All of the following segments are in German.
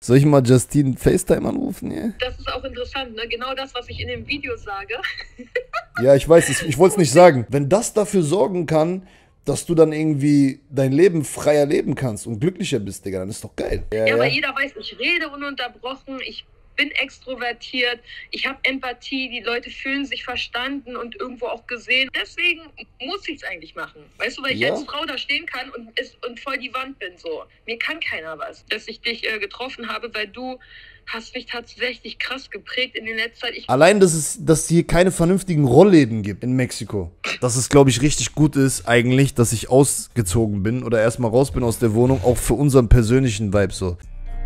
Soll ich mal Justine FaceTime anrufen? Yeah? Das ist auch interessant, ne? Genau das, was ich in dem Video sage. ja, ich weiß, ich wollte es nicht sagen. Wenn das dafür sorgen kann, dass du dann irgendwie dein Leben freier leben kannst und glücklicher bist, Digga, dann ist doch geil. Ja, ja, weil jeder weiß, ich rede ununterbrochen, ich bin extrovertiert, ich habe Empathie, die Leute fühlen sich verstanden und irgendwo auch gesehen. Deswegen muss ich es eigentlich machen. Weißt du, weil ich ja. als Frau da stehen kann und, ist, und voll die Wand bin. So. Mir kann keiner was. Dass ich dich äh, getroffen habe, weil du hast mich tatsächlich krass geprägt in den letzten Zeit. Ich Allein, dass es, dass hier keine vernünftigen Rollläden gibt in Mexiko. Dass es, glaube ich, richtig gut ist, eigentlich, dass ich ausgezogen bin oder erstmal raus bin aus der Wohnung, auch für unseren persönlichen Vibe so.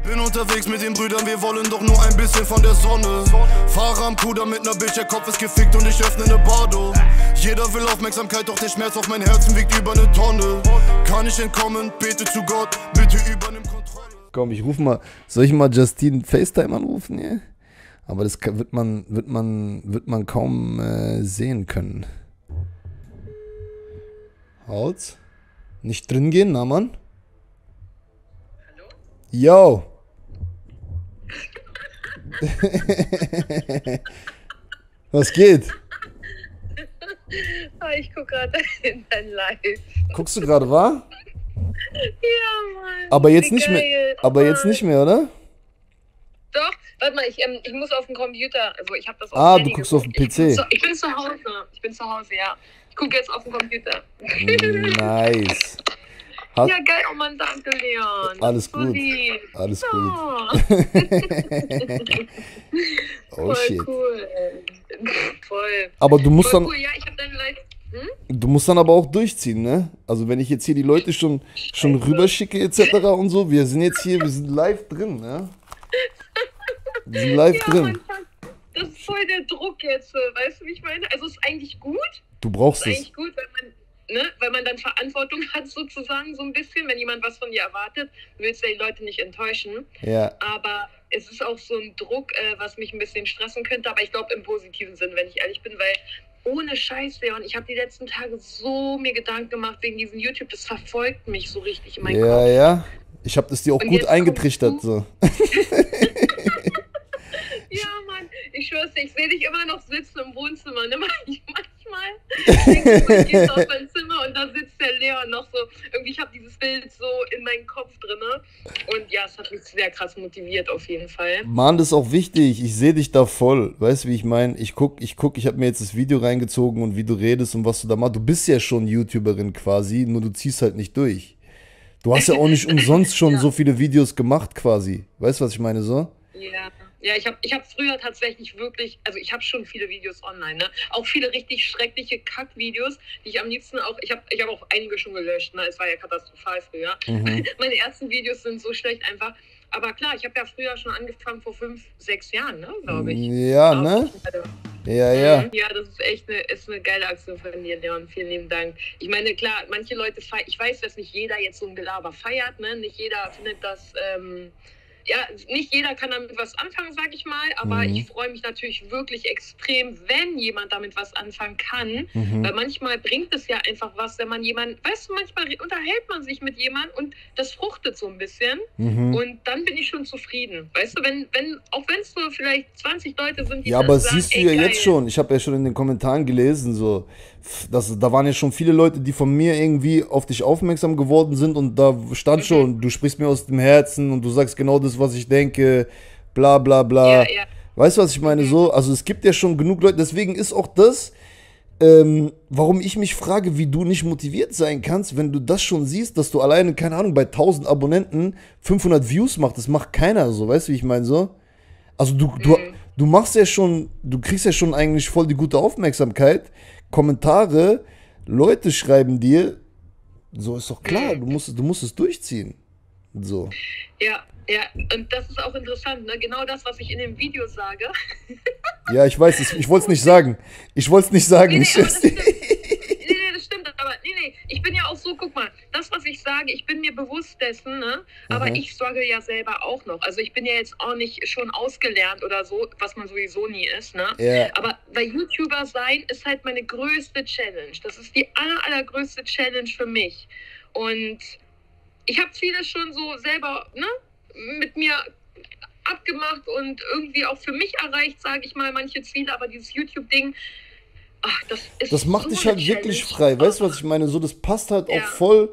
Bin unterwegs mit den Brüdern, wir wollen doch nur ein bisschen von der Sonne. Fahre am Puder mit ner Bitch, der Kopf ist gefickt und ich öffne ne Bardo. Jeder will Aufmerksamkeit, doch der Schmerz auf mein Herzen wiegt über ne Tonne. Kann ich entkommen, bete zu Gott, bitte übernimm Kontrolle. Komm, ich ruf mal, soll ich mal Justine FaceTime anrufen, ja? Yeah? Aber das wird man, wird man, wird man kaum äh, sehen können. Haut's? Nicht drin gehen, na Mann? Hallo? Yo! Was geht? Ah, ich guck gerade in dein Live. Guckst du gerade, wa? Ja, Mann. Aber jetzt nicht geil. mehr. Aber jetzt nicht mehr, oder? Doch, warte mal, ich, ähm, ich muss auf dem Computer. Also ich habe das auf Ah, du guckst geguckt. auf dem PC. Ich bin, zu, ich bin zu Hause. Ich bin zu Hause, ja. Ich gucke jetzt auf dem Computer. Nice. Hat ja, geil, oh Mann, danke, Leon. Alles gut. Lieb. Alles oh. gut. oh, Voll shit. cool. Voll. Aber du musst Voll dann. Cool. Ja, ich hab deine Live. Hm? Du musst dann aber auch durchziehen, ne? Also wenn ich jetzt hier die Leute schon, schon rüberschicke etc. und so, wir sind jetzt hier, wir sind live drin, ne? Wir sind live ja, drin. Mann, das ist voll der Druck jetzt, weißt du, wie ich meine? Also ist eigentlich gut. Du brauchst es. Ist eigentlich gut, weil man ne, weil man dann Verantwortung hat sozusagen so ein bisschen, wenn jemand was von dir erwartet, willst du die Leute nicht enttäuschen. Ja. Aber es ist auch so ein Druck, äh, was mich ein bisschen stressen könnte, aber ich glaube im positiven Sinn, wenn ich ehrlich bin, weil ohne Scheiß, Leon, ich habe die letzten Tage so mir Gedanken gemacht wegen diesem YouTube, das verfolgt mich so richtig in meinem ja, Kopf. Ja, ja. Ich habe das dir auch Und gut eingetrichtert. So. ja, Mann, ich schwör's dir, ich sehe dich immer noch sitzen im Wohnzimmer. Ne? Manchmal manchmal. Ich gehe auf mein Zimmer und da sitzt der Leon noch so. Irgendwie, ich habe dieses Bild so in meinem Kopf drin. Und ja, es hat mich sehr krass motiviert auf jeden Fall. Mann, das ist auch wichtig. Ich sehe dich da voll. Weißt du, wie ich meine? Ich guck, ich guck, ich habe mir jetzt das Video reingezogen und wie du redest und was du da machst. Du bist ja schon YouTuberin quasi, nur du ziehst halt nicht durch. Du hast ja auch nicht umsonst schon ja. so viele Videos gemacht quasi. Weißt du, was ich meine so? Ja. Ja, ich habe ich hab früher tatsächlich wirklich, also ich habe schon viele Videos online, ne? Auch viele richtig schreckliche Kackvideos, die ich am liebsten auch, ich habe ich hab auch einige schon gelöscht, ne? Es war ja katastrophal früher. Mhm. Meine ersten Videos sind so schlecht einfach. Aber klar, ich habe ja früher schon angefangen vor fünf, sechs Jahren, ne, glaube ich. Ja, ne? Ja, ja. Ja, das ist echt eine, ist eine geile Aktion von dir, Leon. Vielen lieben Dank. Ich meine, klar, manche Leute feiern, ich weiß, dass nicht jeder jetzt so ein Gelaber feiert, ne? Nicht jeder findet das, ähm, ja, nicht jeder kann damit was anfangen, sag ich mal, aber mhm. ich freue mich natürlich wirklich extrem, wenn jemand damit was anfangen kann, mhm. weil manchmal bringt es ja einfach was, wenn man jemanden, weißt du, manchmal unterhält man sich mit jemandem und das fruchtet so ein bisschen mhm. und dann bin ich schon zufrieden, weißt du, wenn, wenn, auch wenn es so vielleicht 20 Leute sind, die Ja, aber sagen, siehst du ja jetzt schon, ich habe ja schon in den Kommentaren gelesen, so, das, da waren ja schon viele Leute, die von mir irgendwie auf dich aufmerksam geworden sind und da stand mhm. schon, du sprichst mir aus dem Herzen und du sagst genau das, was ich denke, bla bla bla. Ja, ja. Weißt du, was ich meine? Mhm. So, also es gibt ja schon genug Leute, deswegen ist auch das, ähm, warum ich mich frage, wie du nicht motiviert sein kannst, wenn du das schon siehst, dass du alleine, keine Ahnung, bei 1000 Abonnenten 500 Views machst, das macht keiner so, weißt du, wie ich meine so? Also du, du, mhm. du machst ja schon, du kriegst ja schon eigentlich voll die gute Aufmerksamkeit, Kommentare, Leute schreiben dir, so ist doch klar, du musst, du musst es durchziehen. So. Ja, ja, und das ist auch interessant, ne? Genau das, was ich in dem Video sage. ja, ich weiß, ich wollte es nicht sagen. Ich wollte es nicht sagen. Nee, nee, aber nee, nee, ich bin ja auch so, guck mal, das, was ich sage, ich bin mir bewusst dessen, ne? aber mhm. ich struggle ja selber auch noch. Also ich bin ja jetzt auch nicht schon ausgelernt oder so, was man sowieso nie ist. Ne? Yeah. Aber bei YouTuber sein ist halt meine größte Challenge. Das ist die aller, allergrößte Challenge für mich. Und ich habe vieles schon so selber ne, mit mir gemacht und irgendwie auch für mich erreicht, sage ich mal, manche Ziele, aber dieses YouTube-Ding, ach, das ist Das macht dich halt wirklich frei. Weißt du, was ich meine? So, das passt halt Ja. auch voll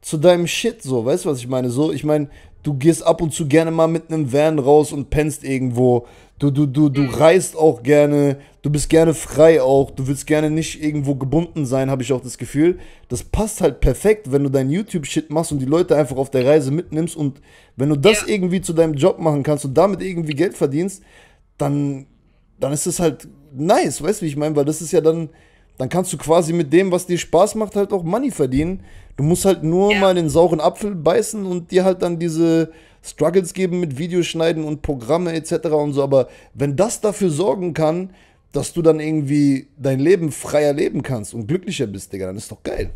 zu deinem Shit, so. Weißt du, was ich meine? So, ich meine, du gehst ab und zu gerne mal mit einem Van raus und pennst irgendwo. Du, du, du, Mhm. du reist auch gerne. Du bist gerne frei auch. Du willst gerne nicht irgendwo gebunden sein, habe ich auch das Gefühl. Das passt halt perfekt, wenn du dein YouTube-Shit machst und die Leute einfach auf der Reise mitnimmst. Und wenn du das Ja. irgendwie zu deinem Job machen kannst und damit irgendwie Geld verdienst, dann, dann ist es halt nice, weißt du, wie ich meine? Weil das ist ja dann, dann kannst du quasi mit dem, was dir Spaß macht, halt auch Money verdienen. Du musst halt nur Ja. mal den sauren Apfel beißen und dir halt dann diese Struggles geben mit Videoschneiden und Programme etc. und so. Aber wenn das dafür sorgen kann, dass du dann irgendwie dein Leben freier leben kannst und glücklicher bist, Digga, dann ist doch geil.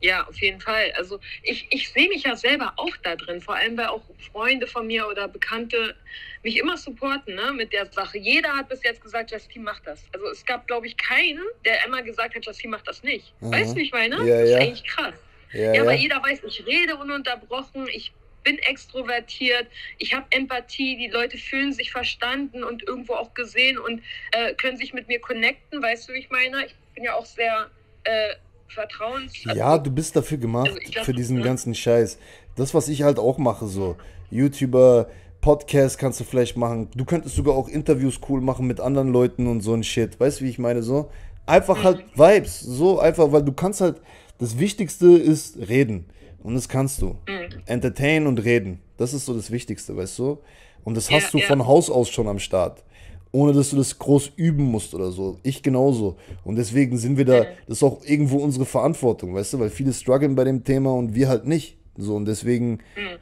Ja, auf jeden Fall. Also ich, ich sehe mich ja selber auch da drin, vor allem weil auch Freunde von mir oder Bekannte mich immer supporten ne, mit der Sache. Jeder hat bis jetzt gesagt, Justine macht das. Also es gab, glaube ich, keinen, der einmal gesagt hat, Justine macht das nicht. Aha. Weißt du, wie ich meine? Ja, das ist ja. eigentlich krass. Ja, Ja, weil jeder weiß, ich rede ununterbrochen, ich bin extrovertiert, ich habe Empathie, die Leute fühlen sich verstanden und irgendwo auch gesehen und äh, können sich mit mir connecten, weißt du, wie ich meine? Ich bin ja auch sehr äh, vertrauens... Ja, du bist dafür gemacht, Also glaub, für diesen ganzen Scheiß. Das, was ich halt auch mache, so. YouTuber, Podcast kannst du vielleicht machen. Du könntest sogar auch Interviews cool machen mit anderen Leuten und so ein Shit. Weißt du, wie ich meine? So. Einfach halt Vibes. So einfach, weil du kannst halt. Das Wichtigste ist reden. Und das kannst du. Mhm. Entertain und reden. Das ist so das Wichtigste, weißt du? Und das hast Ja, du ja. von Haus aus schon am Start. Ohne dass du das groß üben musst oder so. Ich genauso. Und deswegen sind wir da, das ist auch irgendwo unsere Verantwortung, weißt du? Weil viele strugglen bei dem Thema und wir halt nicht. So, und deswegen Mhm.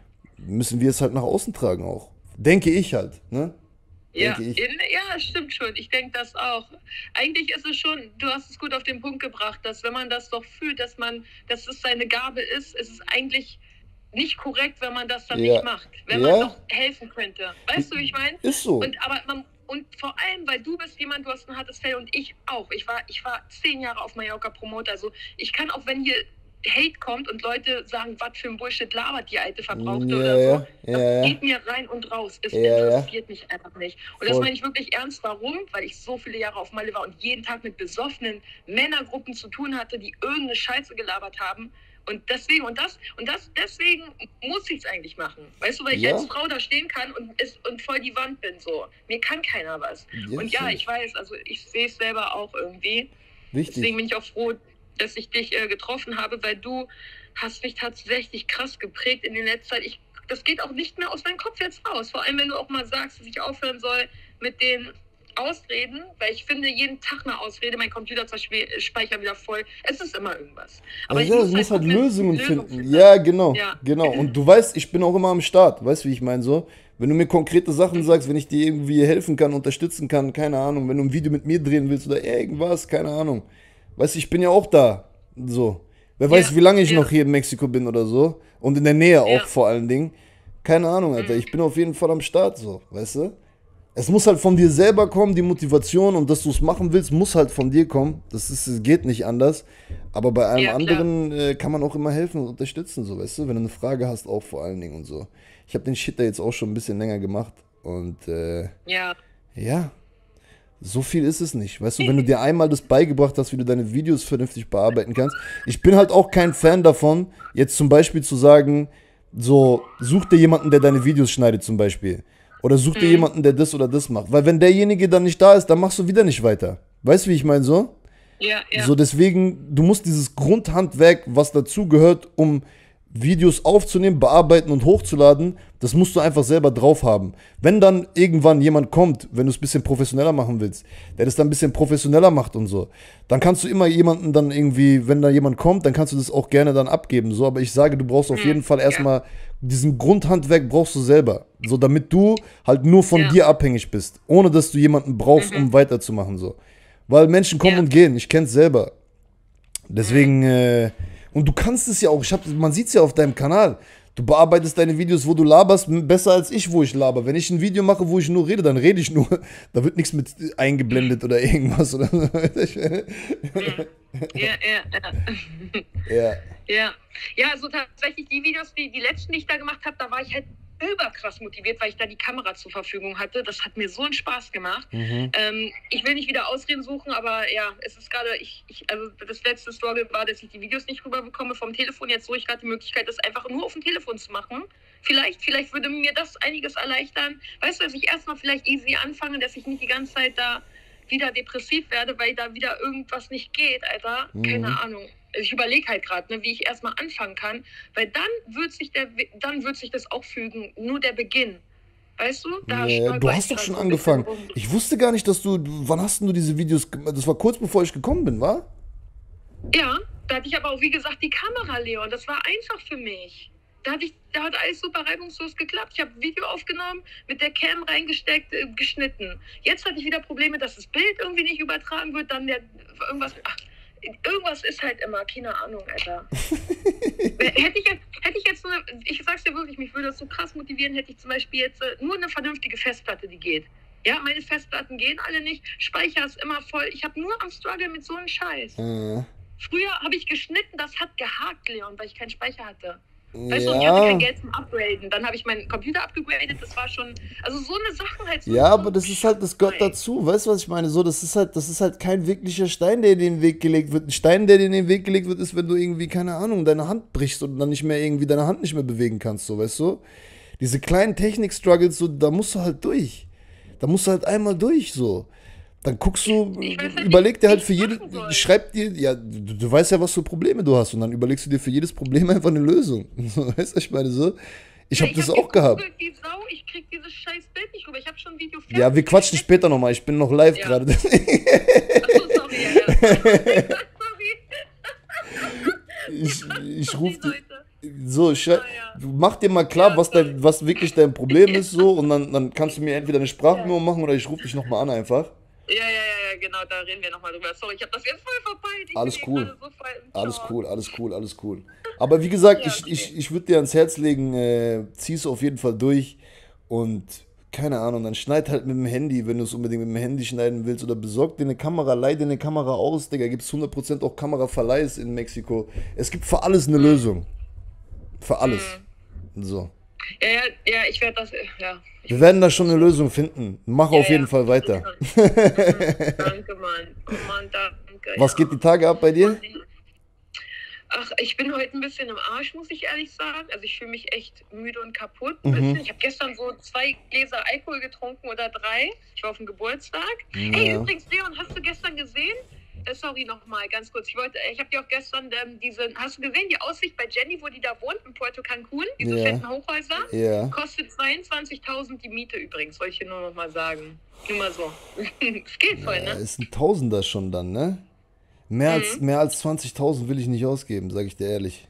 müssen wir es halt nach außen tragen auch. Denke ich halt, ne? Ja, in, ja, stimmt schon. Ich denke das auch. Eigentlich ist es schon, du hast es gut auf den Punkt gebracht, dass wenn man das doch fühlt, dass man, dass es seine Gabe ist, ist es eigentlich nicht korrekt, wenn man das dann Ja. nicht macht. Wenn Ja. man doch helfen könnte. Weißt du, wie ich meine? Ist so. Und aber man, und vor allem, weil du bist jemand, du hast ein hartes Fell und ich auch. Ich war, ich war zehn Jahre auf Mallorca Promoter. Also ich kann auch, wenn hier Hate kommt und Leute sagen, was für ein Bullshit labert die alte Verbrauchte Ja, oder so, ja, das ja, geht mir rein und raus. Es interessiert mich einfach nicht. Und das Voll. meine ich wirklich ernst. Warum? Weil ich so viele Jahre auf Malle war und jeden Tag mit besoffenen Männergruppen zu tun hatte, die irgendeine Scheiße gelabert haben. Und deswegen, und das, und das, deswegen muss ich es eigentlich machen. Weißt du, weil ich Ja. als Frau da stehen kann und, ist, und voll die Wand bin. So. Mir kann keiner was. Ja, und ja, ich weiß, also ich sehe es selber auch irgendwie. Wichtig. Deswegen bin ich auch froh, dass ich dich äh, getroffen habe, weil du hast mich tatsächlich krass geprägt in der letzten Zeit. Ich, das geht auch nicht mehr aus meinem Kopf jetzt raus. Vor allem, wenn du auch mal sagst, dass ich aufhören soll mit den Ausreden, weil ich finde jeden Tag eine Ausrede, mein Computer speichert wieder voll. Es ist immer irgendwas. Aber ja, ich du musst halt gucken, Lösungen Lösungen finden. Ja, genau. Ja. Genau. Und du weißt, ich bin auch immer am Start. Weißt du, wie ich meine? So, wenn du mir konkrete Sachen sagst, wenn ich dir irgendwie helfen kann, unterstützen kann, keine Ahnung, wenn du ein Video mit mir drehen willst oder irgendwas, keine Ahnung. Weißt du, ich bin ja auch da. So. Wer weiß, Ja, wie lange ich ja. noch hier in Mexiko bin oder so. Und in der Nähe auch Ja. vor allen Dingen. Keine Ahnung, Alter. Mhm. Ich bin auf jeden Fall am Start, so. Weißt du? Es muss halt von dir selber kommen, die Motivation und dass du es machen willst, muss halt von dir kommen. Das ist, es geht nicht anders. Aber bei allem Ja, anderen äh, kann man auch immer helfen und unterstützen, so weißt du, wenn du eine Frage hast, auch vor allen Dingen und so. Ich habe den Shit da jetzt auch schon ein bisschen länger gemacht und äh, Ja, ja, so viel ist es nicht. Weißt du, wenn du dir einmal das beigebracht hast, wie du deine Videos vernünftig bearbeiten kannst. Ich bin halt auch kein Fan davon, jetzt zum Beispiel zu sagen, so, such dir jemanden, der deine Videos schneidet zum Beispiel. Oder such dir jemanden, der das oder das macht. Weil wenn derjenige dann nicht da ist, dann machst du wieder nicht weiter. Weißt du, wie ich meine so? ja, ja. So, deswegen, du musst dieses Grundhandwerk, was dazu gehört, um Videos aufzunehmen, bearbeiten und hochzuladen, das musst du einfach selber drauf haben. Wenn dann irgendwann jemand kommt, wenn du es ein bisschen professioneller machen willst, der das dann ein bisschen professioneller macht und so, dann kannst du immer jemanden dann irgendwie, wenn da jemand kommt, dann kannst du das auch gerne dann abgeben. So, aber ich sage, du brauchst auf jeden Fall erstmal diesen Grundhandwerk brauchst du selber. So, damit du halt nur von Ja. dir abhängig bist, ohne dass du jemanden brauchst, um weiterzumachen. So. Weil Menschen kommen Ja. und gehen. Ich kenn's selber. Deswegen, äh, und du kannst es ja auch, ich hab, man sieht es ja auf deinem Kanal. Du bearbeitest deine Videos, wo du laberst, besser als ich, wo ich laber. Wenn ich ein Video mache, wo ich nur rede, dann rede ich nur. Da wird nichts mit eingeblendet oder irgendwas. Oder so. ja, ja, ja. ja. Ja, ja, also tatsächlich die Videos, die, die letzten, die ich da gemacht habe, da war ich halt überkrass motiviert, weil ich da die Kamera zur Verfügung hatte. Das hat mir so einen Spaß gemacht. Mhm. Ähm, ich will nicht wieder Ausreden suchen, aber ja, es ist gerade, ich, ich, also das letzte Struggle war, dass ich die Videos nicht rüberbekomme vom Telefon. Jetzt suche ich gerade die Möglichkeit, das einfach nur auf dem Telefon zu machen. Vielleicht, vielleicht würde mir das einiges erleichtern. Weißt du, dass ich erstmal vielleicht easy anfange, dass ich nicht die ganze Zeit da wieder depressiv werde, weil da wieder irgendwas nicht geht, Alter. Mhm. Keine Ahnung. Also ich überlege halt gerade, ne, wie ich erstmal anfangen kann, weil dann wird sich der, dann wird sich das auch fügen. Nur der Beginn. Weißt du? Da nee, du hast doch schon angefangen. Ich wusste gar nicht, dass du. Wann hast du diese Videos. Das war kurz bevor ich gekommen bin, wa? Ja, da hatte ich aber auch, wie gesagt, die Kamera, Leon. Das war einfach für mich. Da, ich, da hat alles super reibungslos geklappt. Ich habe Video aufgenommen, mit der Cam reingesteckt, äh, geschnitten. Jetzt hatte ich wieder Probleme, dass das Bild irgendwie nicht übertragen wird. Dann der irgendwas. Ach, irgendwas ist halt immer, keine Ahnung, Alter. hätte, ich jetzt, hätte ich jetzt so eine, ich sag's dir wirklich, mich würde das so krass motivieren, hätte ich zum Beispiel jetzt äh, nur eine vernünftige Festplatte, die geht. Ja, meine Festplatten gehen alle nicht, Speicher ist immer voll. Ich habe nur am Struggle mit so einem Scheiß. Mhm. Früher habe ich geschnitten, das hat gehakt, Leon, weil ich keinen Speicher hatte. Weißt ja. du, ich hatte kein Geld zum Upgraden. Dann habe ich meinen Computer abgegradet, das war schon. Also so eine Sache halt. So ja, aber das ist halt, das gehört dazu. Weißt du, was ich meine? So, das ist halt, das ist halt kein wirklicher Stein, der in den Weg gelegt wird. Ein Stein, der dir in den Weg gelegt wird, ist, wenn du irgendwie, keine Ahnung, deine Hand brichst und dann nicht mehr irgendwie deine Hand nicht mehr bewegen kannst, so, weißt du? Diese kleinen Technik-Struggles, so, da musst du halt durch. Da musst du halt einmal durch, so. Dann guckst du, halt überleg dir halt für jedes, schreib dir, ja, du, du, weißt ja, was für Probleme du hast und dann überlegst du dir für jedes Problem einfach eine Lösung. weißt du, ich meine so? Ich habe ja, das hab auch gehabt. Die Sau, ich krieg dieses scheiß Bild nicht rüber. Ich habe schon ein Video fertig. Ja, wir quatschen später nochmal. Ich bin noch live ja. gerade. Achso, sorry. Ja, sorry. ich ich rufe so, ich, ah, ja. mach dir mal klar, ja, was, dein, was wirklich dein Problem ist, so, und dann, dann kannst du mir entweder eine Sprachmemo machen oder ich rufe dich nochmal an einfach. Ja, ja, ja, genau, da reden wir nochmal drüber. Sorry, ich habe das jetzt voll verpeilt. alles cool. So alles cool, alles cool, alles cool. Aber wie gesagt, ja, ich, okay. ich, ich würde dir ans Herz legen, äh, zieh es auf jeden Fall durch und keine Ahnung, dann schneid halt mit dem Handy, wenn du es unbedingt mit dem Handy schneiden willst oder besorg dir eine Kamera, leih dir eine Kamera aus, Digga, gibt es 100% auch Kameraverleihs in Mexiko. Es gibt für alles eine mhm. Lösung. Für alles. Mhm. So. Ja, ja, ja, ich werde das, ja. Wir werden da schon eine Lösung finden. Mach ja, auf jeden ja. Fall weiter. danke, Mann. Oh Mann, danke. Was geht die Tage ab bei dir? Ach, ich bin heute ein bisschen im Arsch, muss ich ehrlich sagen. Also ich fühle mich echt müde und kaputt. Mhm. Ich habe gestern so zwei Gläser Alkohol getrunken oder drei. Ich war auf dem Geburtstag. Ja. Ey, übrigens, Leon, hast du gestern gesehen? Äh, sorry nochmal, ganz kurz. Ich wollte, ich habe dir auch gestern ähm, diese, hast du gesehen, die Aussicht bei Jenny, wo die da wohnt, in Puerto Cancun, diese yeah. fetten Hochhäuser? Ja. Kostet 22.000 die Miete übrigens, wollte ich hier nur nochmal sagen. Nur mal so. Es geht voll, ja, ne? Ist ein Tausender schon dann, ne? Mehr mhm. als, mehr als 20.000 will ich nicht ausgeben, sage ich dir ehrlich.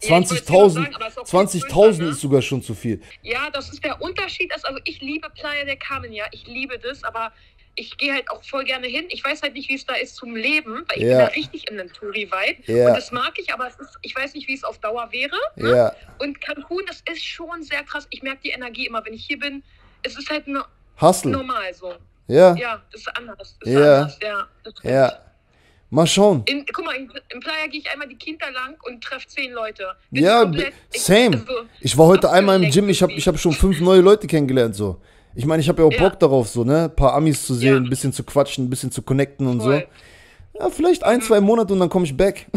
20.000 20.000 ne? ist sogar schon zu viel. Ja, das ist der Unterschied. Also ich liebe Playa del Carmen, ja, ich liebe das, aber ich gehe halt auch voll gerne hin. Ich weiß halt nicht, wie es da ist zum Leben, weil ich ja. bin da richtig in einem Touri-Vibe. Ja. Und das mag ich, aber ist, ich weiß nicht, wie es auf Dauer wäre. Ne? Ja. Und Cancun, das ist schon sehr krass. Ich merke die Energie immer, wenn ich hier bin. Es ist halt no Hustle. normal so. Ja. Ja, das ist anders. Das ist ja. Anders. Ja. ja. Mal schauen. In, guck mal, in, in Playa gehe ich einmal die Kinder lang und treffe zehn Leute. Bin ja, komplett, same. Ich, also, ich war heute einmal im Gym, ich habe ich hab schon fünf neue Leute kennengelernt, so. Ich meine, ich habe ja auch. Bock darauf, so, ne? Ein paar Amis zu sehen, ein bisschen zu quatschen, ein bisschen zu connecten und Voll. so. Ja, vielleicht ein, mhm. zwei Monate und dann komme ich back.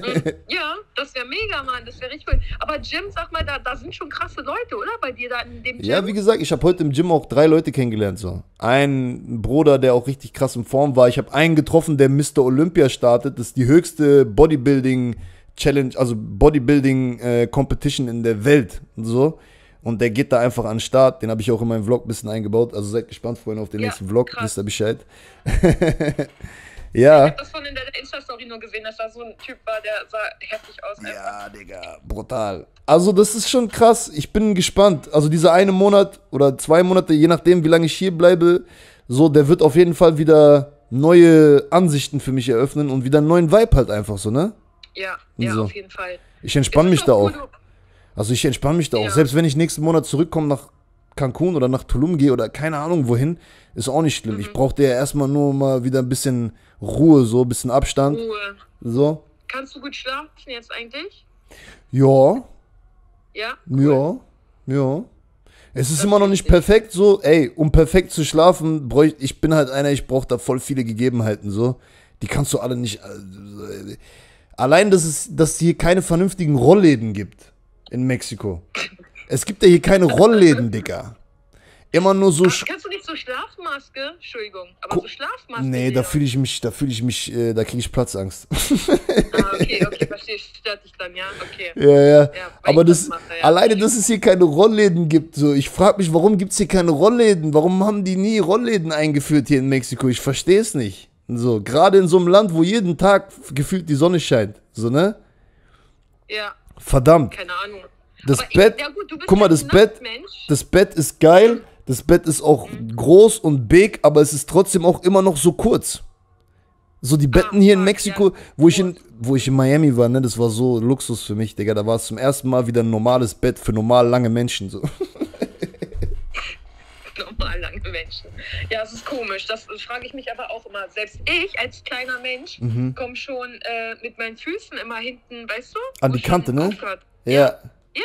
Mhm. ja, das wäre mega, Mann. Das wäre richtig cool. Aber Jim, sag mal, da, da sind schon krasse Leute, oder? Bei dir da in dem Gym? Ja, wie gesagt, ich habe heute im Gym auch drei Leute kennengelernt. So. Ein Bruder, der auch richtig krass in Form war. Ich habe einen getroffen, der Mr. Olympia startet. Das ist die höchste Bodybuilding Challenge, also Bodybuilding äh, Competition in der Welt. Und so. Und der geht da einfach an den Start. Den habe ich auch in meinem Vlog ein bisschen eingebaut. Also seid gespannt vorhin auf den ja, nächsten Vlog, krass. wisst ihr Bescheid. ja. Ich habe das von in der Insta-Story nur gesehen, dass da so ein Typ war, der sah heftig aus. Einfach. Ja, Digga, brutal. Also das ist schon krass. Ich bin gespannt. Also dieser eine Monat oder zwei Monate, je nachdem, wie lange ich hier bleibe, so, der wird auf jeden Fall wieder neue Ansichten für mich eröffnen und wieder einen neuen Vibe halt einfach so, ne? Ja, ja, so. auf jeden Fall. Ich entspanne mich da auch. Also ich entspanne mich da auch. Ja. Selbst wenn ich nächsten Monat zurückkomme nach Cancun oder nach Tulum gehe oder keine Ahnung wohin, ist auch nicht schlimm. Mhm. Ich brauchte ja erstmal nur mal wieder ein bisschen Ruhe, so ein bisschen Abstand. Ruhe. So. Kannst du gut schlafen jetzt eigentlich? Ja. Ja? Cool. Ja. Ja. Es ist immer noch nicht perfekt so, ey, um perfekt zu schlafen, bräuch, ich bin halt einer, ich brauche da voll viele Gegebenheiten so. Die kannst du alle nicht. Äh, allein, dass es, dass es hier keine vernünftigen Rollläden gibt in Mexiko. Es gibt ja hier keine Rollläden, Digga. Immer nur so. Ach, kannst du nicht so Schlafmaske? Entschuldigung, aber Gu- so Schlafmaske. Nee, hier. da fühle ich mich, da fühle ich mich, äh, da kriege ich Platzangst. Ah, okay, okay, verstehe. Stört dich dann, ja? Okay. ja, ja. Ja, Aber das, das mache, ja. alleine, dass es hier keine Rollläden gibt, so. Ich frage mich, warum gibt es hier keine Rollläden? Warum haben die nie Rollläden eingeführt hier in Mexiko? Ich verstehe es nicht. So, gerade in so einem Land, wo jeden Tag gefühlt die Sonne scheint. So, ne? Ja, Verdammt. keine Ahnung. Das Aber ich- Bett, ja gut, guck mal, halt das Bett, das Bett ist geil, das Bett ist auch groß und big, aber es ist trotzdem auch immer noch so kurz. So die Betten hier in Mexiko, ja, wo ich in, wo ich in Miami war, ne, das war so Luxus für mich, Digga. Da war es zum ersten Mal wieder ein normales Bett für normal lange Menschen. So. normal lange Menschen. Ja, es ist komisch. Das, das frage ich mich aber auch immer. Selbst ich als kleiner Mensch Mhm. komme schon äh, mit meinen Füßen immer hinten, weißt du? An die Kante, ne? aufhört. Ja. Ja.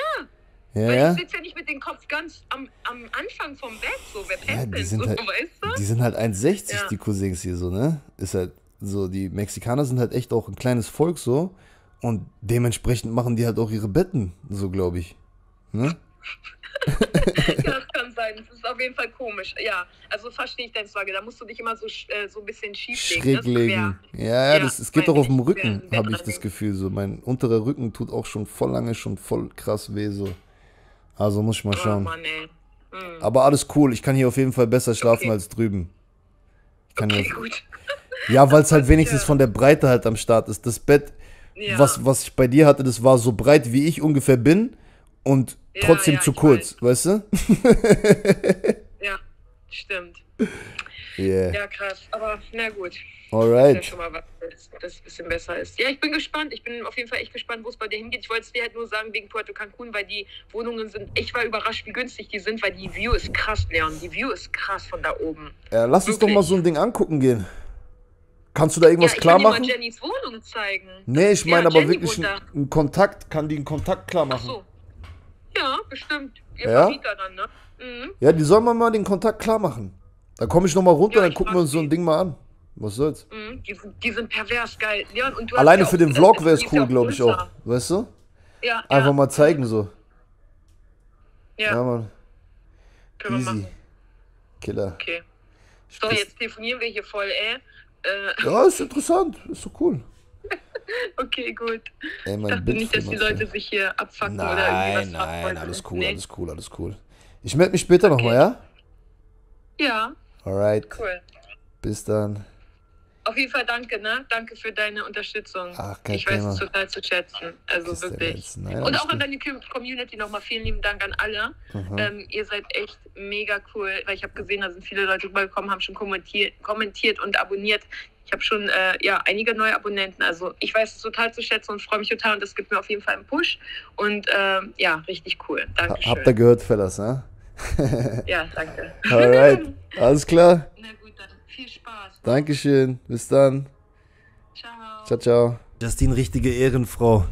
Ja, Weil ja. ich sitze ja nicht mit dem Kopf ganz am, am Anfang vom Bett, so wer Ja, die sind so, halt- weißt du? Die sind halt 1,60, Ja. die Cousins hier so, ne? Ist halt so, die Mexikaner sind halt echt auch ein kleines Volk so. Und dementsprechend machen die halt auch ihre Betten, so glaube ich. Ne? Ja, das kann sein. Das ist auf jeden Fall komisch. Ja, also verstehe ich deine Frage. Da musst du dich immer so äh, so ein bisschen schief legen. Schräg ne? Ja, ja, das, es geht doch auf dem Rücken, habe ich das. Gefühl. So, mein unterer Rücken tut auch schon voll lange schon voll krass weh. So. Also muss ich mal Oh schauen. Mann, ey. Hm. Aber alles cool. Ich kann hier auf jeden Fall besser schlafen Okay. als drüben. Ich kann Okay, hier, gut. ja, weil es halt wenigstens Ja. von der Breite halt am Start ist. Das Bett, Ja. was, was ich bei dir hatte, das war so breit, wie ich ungefähr bin und Ja, trotzdem ja, zu ich kurz, weißt du? Ja, stimmt. Yeah. Ja, krass. Aber na gut. Ist ja Alright. schon mal was, das ein bisschen besser ist. Ja, ich bin gespannt. Ich bin auf jeden Fall echt gespannt, wo es bei dir hingeht. Ich wollte es dir halt nur sagen wegen Puerto Cancun, weil die Wohnungen sind. Ich war überrascht, wie günstig die sind, weil die View ist krass, Leon. Die View ist krass von da oben. Ja, lass uns doch Wirklich. mal so ein Ding angucken gehen. Kannst du da irgendwas ja, ich klar kann dir machen? mal Jennys Wohnung zeigen. Nee, ich meine Ja, aber Jenny wirklich einen, Kontakt, kann die einen Kontakt klar Ach machen. so. Ja, bestimmt. Ihr Ja? Dann, ne? Mhm. Ja, die sollen wir mal den Kontakt klar machen. Dann komme ich nochmal runter, Ja, dann gucken wir uns so ein. Ding mal an. Was soll's? Mhm. Die, sind, die sind pervers geil. Leon, und du Alleine ja für auch- den Vlog wäre es cool, glaube ich auch. Weißt du? Ja, Einfach ja, mal zeigen so. Ja, Ja, Mann. können wir Easy. machen. Killer. Okay. So, jetzt telefonieren wir hier voll, ey. Äh, Ja, ist interessant. Ist so cool. okay, gut. Ey, Ich dachte Bild nicht, dass die Leute sich hier abfacken oder Nein, irgendwie was nein, alles cool, Nee? alles cool, alles cool. Ich melde mich später Okay. nochmal, ja? Ja, Alright. cool. Bis dann. Auf jeden Fall danke, ne? Danke für deine Unterstützung. Ach, kein ich weiß Thema. es total zu schätzen. Also wirklich. Nein, Und auch an deine Com- Community nochmal vielen lieben Dank an alle. Mhm. Ähm, ihr seid echt mega cool, weil ich habe gesehen, da sind viele Leute rübergekommen, haben schon kommentiert, kommentiert und abonniert. Ich habe schon äh, ja, einige neue Abonnenten. Also ich weiß es total zu schätzen und freue mich total und das gibt mir auf jeden Fall einen Push. Und ähm, ja, richtig cool. Dankeschön. Habt ihr gehört, Fellas, ne? Ja, danke. Alright. Alles klar. Na gut, viel Spaß. Dankeschön. Bis dann. Ciao. Ciao, ciao. Justine, richtige Ehrenfrau.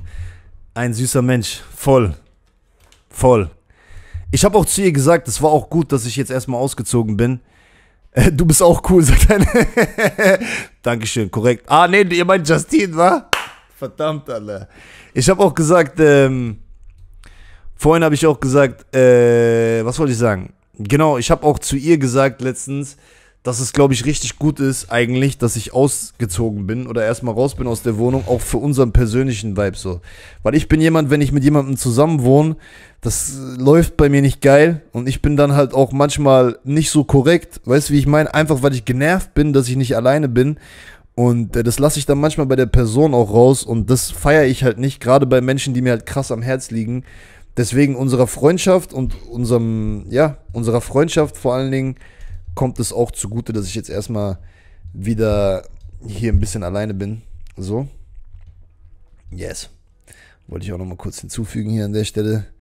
Ein süßer Mensch. Voll. Voll. Ich habe auch zu ihr gesagt, es war auch gut, dass ich jetzt erstmal ausgezogen bin. Äh, Du bist auch cool, sagt eine. Dankeschön, korrekt. Ah, nee, ihr meint Justine, wa? Verdammt, Alter. Ich habe auch gesagt, ähm, vorhin habe ich auch gesagt, äh, was wollte ich sagen? Genau, ich habe auch zu ihr gesagt letztens, dass es, glaube ich, richtig gut ist, eigentlich, dass ich ausgezogen bin oder erstmal raus bin aus der Wohnung, auch für unseren persönlichen Vibe so. Weil ich bin jemand, wenn ich mit jemandem zusammen wohne, das äh, läuft bei mir nicht geil und ich bin dann halt auch manchmal nicht so korrekt, weißt du, wie ich meine? Einfach, weil ich genervt bin, dass ich nicht alleine bin und äh, das lasse ich dann manchmal bei der Person auch raus und das feiere ich halt nicht, gerade bei Menschen, die mir halt krass am Herz liegen. Deswegen unserer Freundschaft und unserem, ja, unserer Freundschaft vor allen Dingen kommt es auch zugute, dass ich jetzt erstmal wieder hier ein bisschen alleine bin. So. Yes. Wollte ich auch nochmal kurz hinzufügen hier an der Stelle.